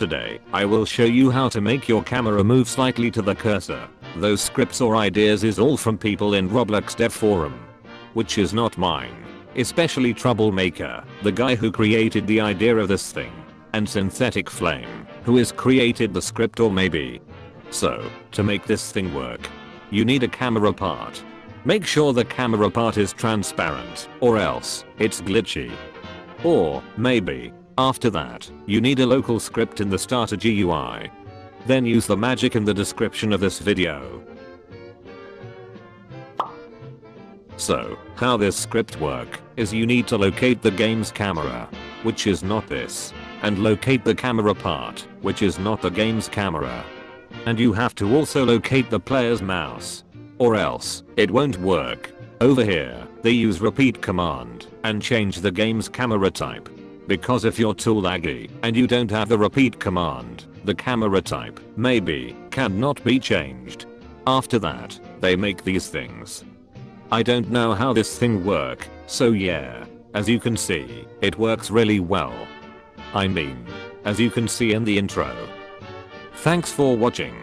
Today, I will show you how to make your camera move slightly to the cursor. Those scripts or ideas is all from people in Roblox dev forum. Which is not mine. Especially Troublemaker, the guy who created the idea of this thing. And Synthetic Flame, who has created the script or maybe. So, to make this thing work, you need a camera part. Make sure the camera part is transparent, or else, it's glitchy. Or, maybe, after that, you need a local script in the starter GUI. Then use the magic in the description of this video. So, how this script work, is you need to locate the game's camera, which is not this, and locate the camera part, which is not the game's camera. And you have to also locate the player's mouse. Or else, it won't work. Over here, they use repeat command, and change the game's camera type. Because if you're too laggy, and you don't have the repeat command, the camera type, maybe, cannot be changed. After that, they make these things. I don't know how this thing work, so yeah. As you can see, it works really well. I mean, as you can see in the intro. Thanks for watching.